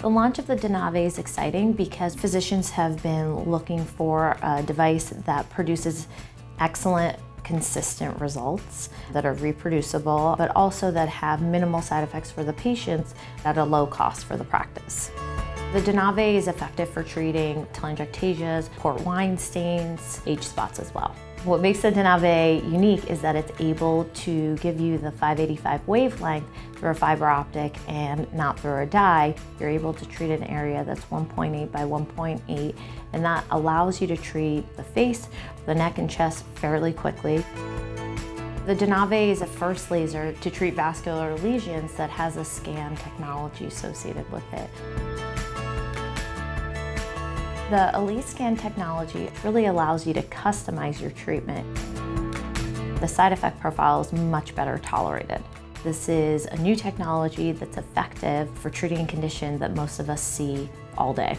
The launch of the Denave is exciting because physicians have been looking for a device that produces excellent consistent results that are reproducible, but also that have minimal side effects for the patients at a low cost for the practice. The Denave is effective for treating telangiectasias, port wine stains, age spots as well. What makes the Denave unique is that it's able to give you the 585 wavelength through a fiber optic and not through a dye. You're able to treat an area that's 1.8 by 1.8 and that allows you to treat the face, the neck and chest fairly quickly. The Denave is the first laser to treat vascular lesions that has a scan technology associated with it. The EliteScan technology really allows you to customize your treatment. The side effect profile is much better tolerated. This is a new technology that's effective for treating a condition that most of us see all day.